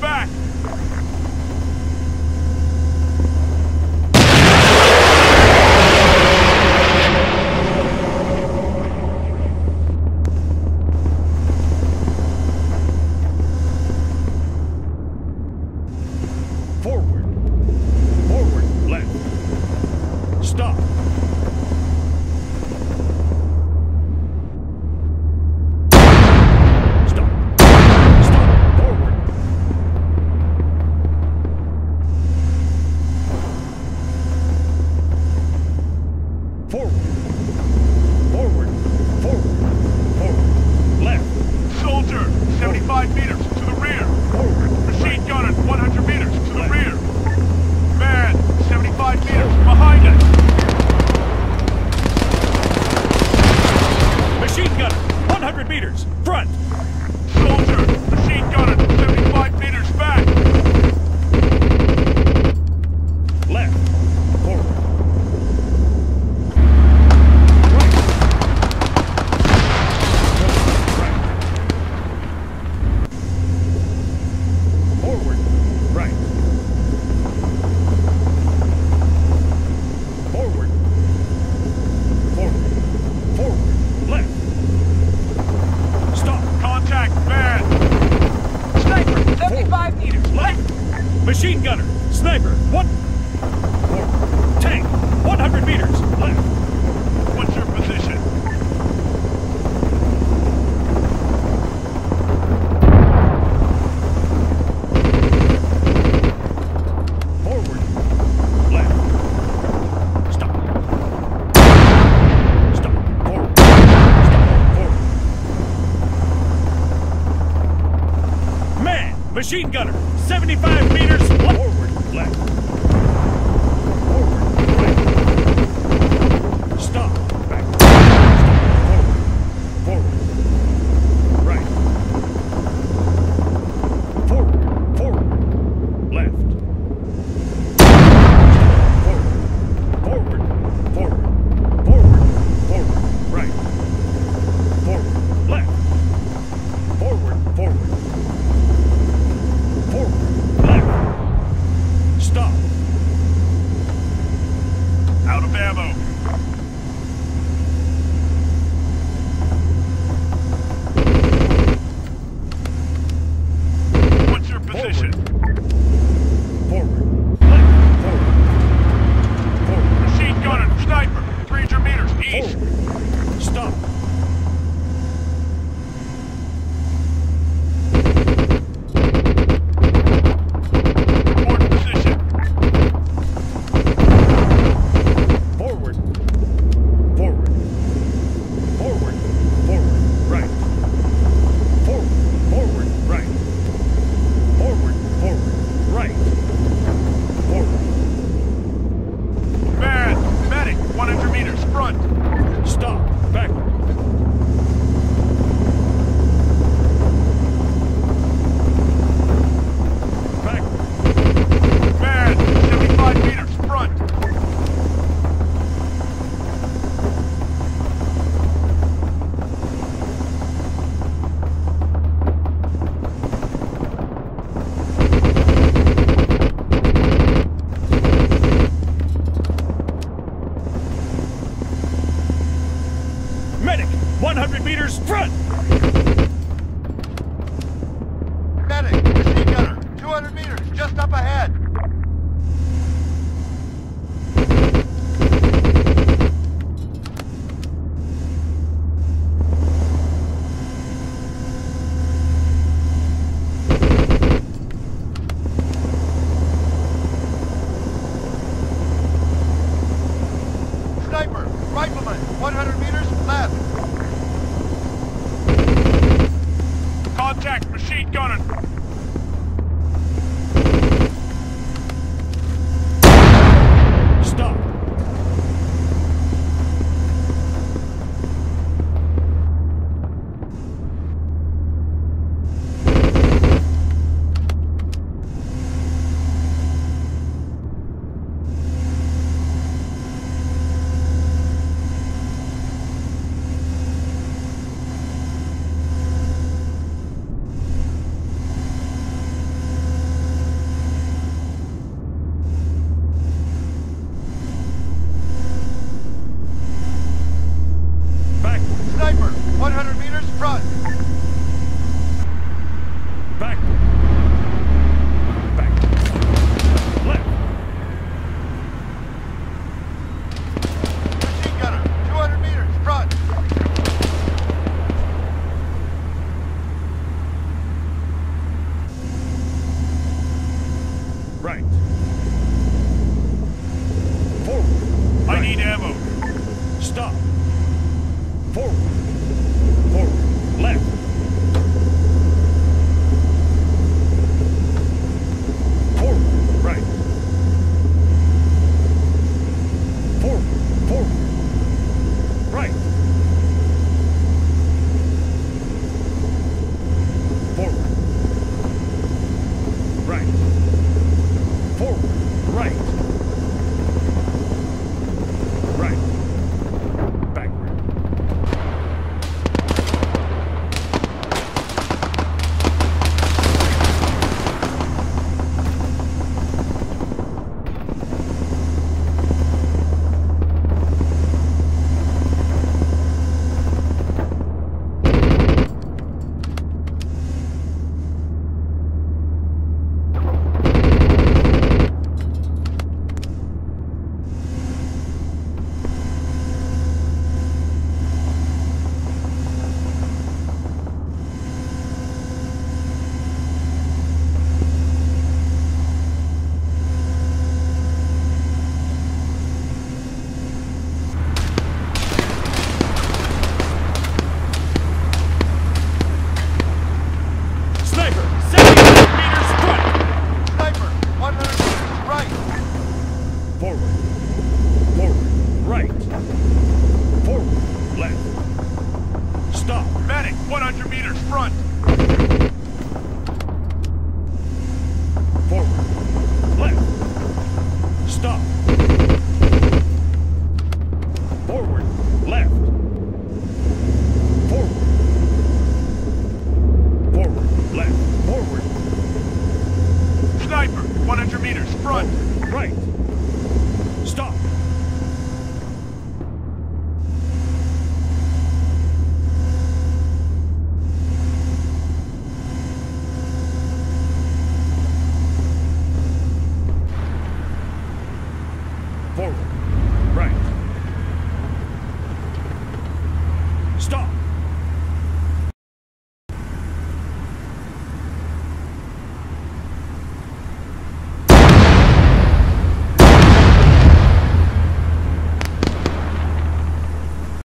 back. Right. 100 meters, front. Right. Stop.